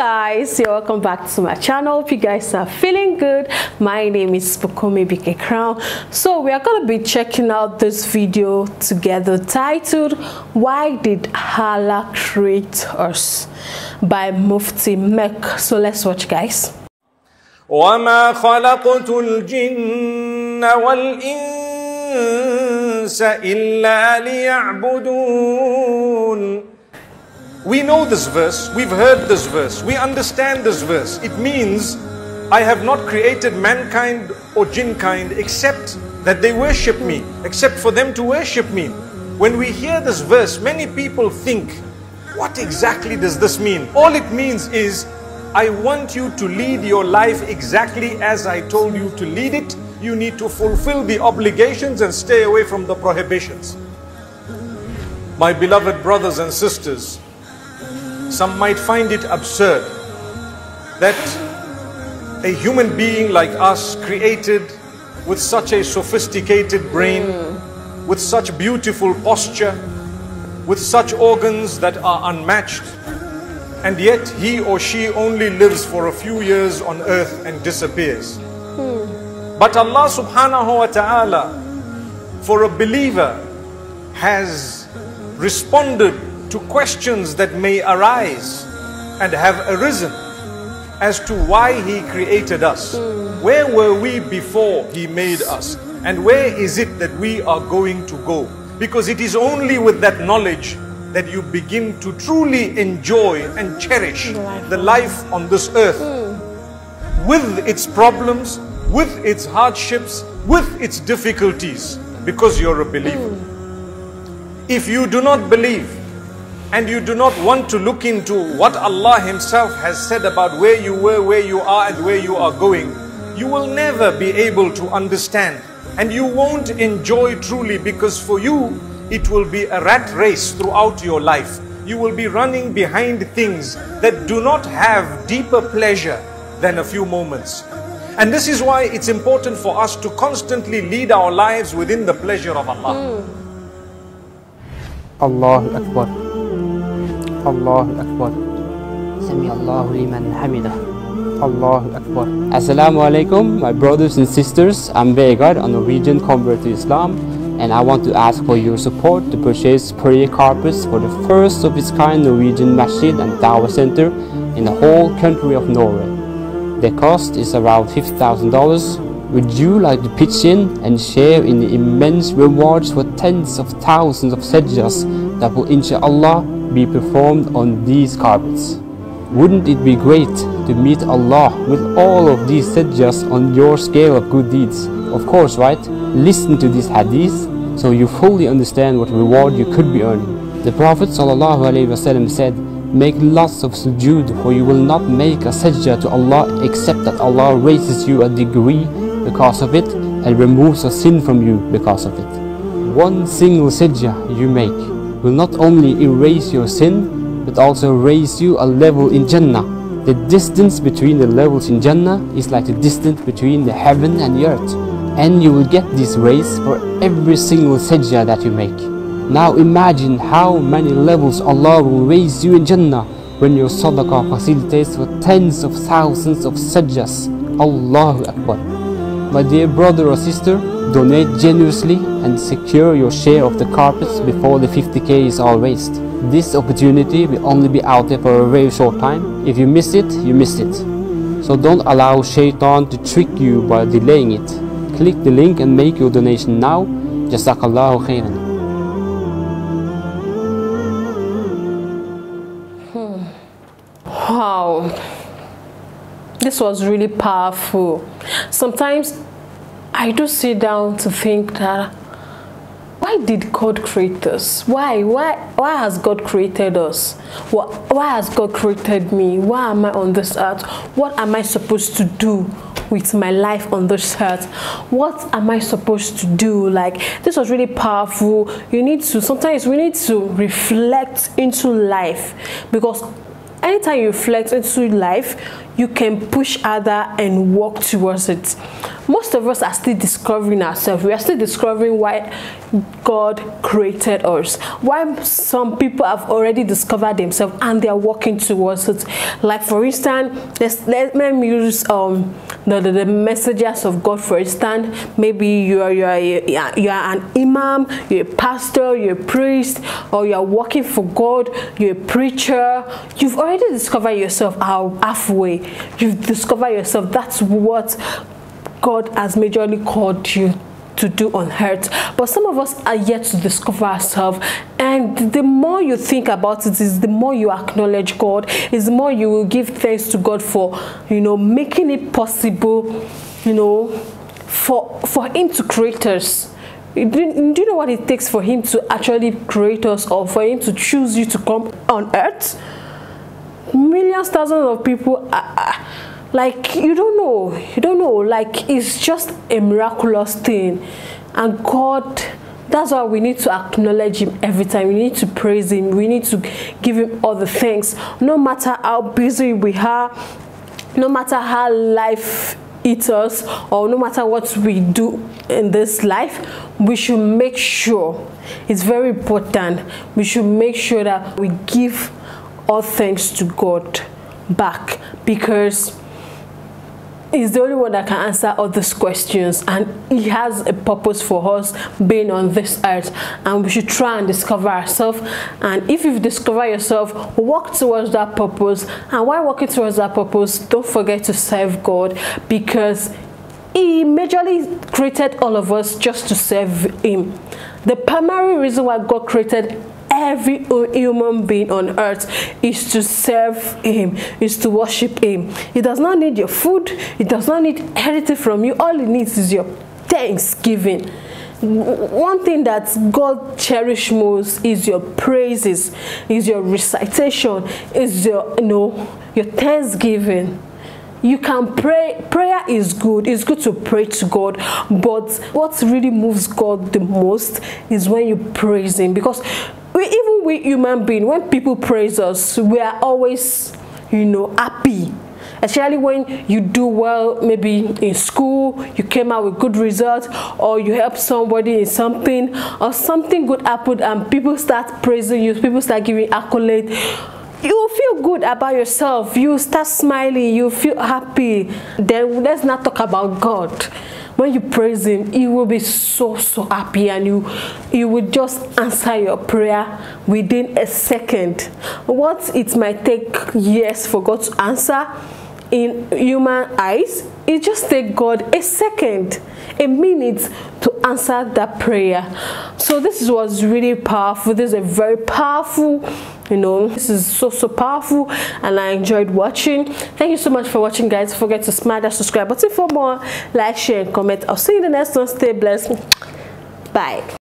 guys welcome back to my channel. If you guys are feeling good. My name is Bukunmi Bike Crown. So we are going to be checking out this video together titled why did Allah create us? by Mufti Menk. So let's watch guys. والإنس إلا ليعبدون we know this verse, we've heard this verse, we understand this verse. It means I have not created mankind or jinn kind except that they worship me, except for them to worship me. When we hear this verse, many people think, what exactly does this mean? All it means is, I want you to lead your life exactly as I told you to lead it. You need to fulfill the obligations and stay away from the prohibitions. My beloved brothers and sisters, some might find it absurd that a human being like us, created with such a sophisticated brain, with such beautiful posture, with such organs that are unmatched, and yet he or she only lives for a few years on earth and disappears. But Allah subhanahu wa ta'ala, for a believer, has responded to questions that may arise and have arisen as to why He created us. Where were we before He made us? And where is it that we are going to go? Because it is only with that knowledge that you begin to truly enjoy and cherish the life on this earth hmm. with its problems, with its hardships, with its difficulties, because you're a believer. Hmm. If you do not believe, and you do not want to look into what Allah Himself has said about where you were, where you are, and where you are going, you will never be able to understand. And you won't enjoy truly because for you, it will be a rat race throughout your life. You will be running behind things that do not have deeper pleasure than a few moments. And this is why it's important for us to constantly lead our lives within the pleasure of Allah. Mm. Allah Akbar. Allah Akbar Sami Allah Liman hamida. Allahu Akbar. Assalamu alaikum, my brothers and sisters. I'm Vegard, a Norwegian convert to Islam, and I want to ask for your support to purchase prayer carpets for the first of its kind Norwegian masjid and dawah center in the whole country of Norway. The cost is around $50,000. Would you like to pitch in and share in the immense rewards for tens of thousands of sajdas that will, inshallah, be performed on these carpets? Wouldn't it be great to meet Allah with all of these sajdas on your scale of good deeds? Of course, right? Listen to this hadith so you fully understand what reward you could be earning. The Prophet ﷺ said, Make lots of sujood for you will not make a sajda to Allah except that Allah raises you a degree because of it and removes a sin from you because of it. One single sajda you make will not only erase your sin but also raise you a level in Jannah. The distance between the levels in Jannah is like the distance between the heaven and the earth. And you will get this raise for every single sajda that you make. Now imagine how many levels Allah will raise you in Jannah when your sadaqah facilitates for tens of thousands of sajdas. Allahu Akbar. My dear brother or sister, donate generously and secure your share of the carpets before the 50k is all raised. This opportunity will only be out there for a very short time. If you miss it, you miss it. So don't allow shaitan to trick you by delaying it. Click the link and make your donation now. Jazakallahu khairan. Wow. This was really powerful. Sometimes I do sit down to think that why did God create us? Why? Why why has God created us? Why, why has God created me? Why am I on this earth? What am I supposed to do with my life on this earth? What am I supposed to do? Like this was really powerful. You need to sometimes we need to reflect into life because anytime you reflect into life you can push harder and work towards it. Most of us are still discovering ourselves. We are still discovering why god created us why some people have already discovered themselves and they are working towards it. Like for instance let's let, let me use um the, the, the messengers of god for instance maybe you are you are you are an imam you're a pastor you're a priest or you're working for god you're a preacher you've already discovered yourself halfway. You've discovered yourself. That's what God has majorly called you to do on earth but some of us are yet to discover ourselves. And the more you think about it is the more you acknowledge god is the more you will give thanks to god for you know making it possible you know for for him to create us. Do, you know what it takes for him to actually create us or for him to choose you to come on earth? Millions thousands of people are like you don't know you don't know like it's just a miraculous thing. And god that's why we need to acknowledge him every time. We need to praise him. We need to give him all the thanks. No matter how busy we are no matter how life eats us or no matter what we do in this life we should make sure it's very important we should make sure that we give all thanks to god back. Because He's the only one that can answer all these questions and he has a purpose for us being on this earth and we should try and discover ourselves. And if you've discovered yourself work towards that purpose. And while working towards that purpose don't forget to serve God because he majorly created all of us just to serve him. The primary reason why God created every human being on earth is to serve him is to worship him he does not need your food he does not need anything from you all he needs is your thanksgiving one thing that God cherish most is your praises, is your recitation, is your you know your thanksgiving. You can pray. Prayer is good. It's good to pray to God, but what really moves God the most is when you praise Him because we even we human being when people praise us we are always you know happy. Especially when you do well maybe in school you came out with good results or you help somebody in something or something good happened and people start praising you people start giving accolade you feel good about yourself. You start smiling you feel happy. Then let's not talk about god when you praise him he will be so so happy and you you will just answer your prayer within a second. What it might take years for god to answer in human eyes it just take god a second a minute to answer that prayer. So this was really powerful. This is a very powerful you know this is so so powerful and i enjoyed watching. Thank you so much for watching guys. Don't forget to smash that subscribe button for more. Like share and comment. I'll see you in the next one. Stay blessed. Bye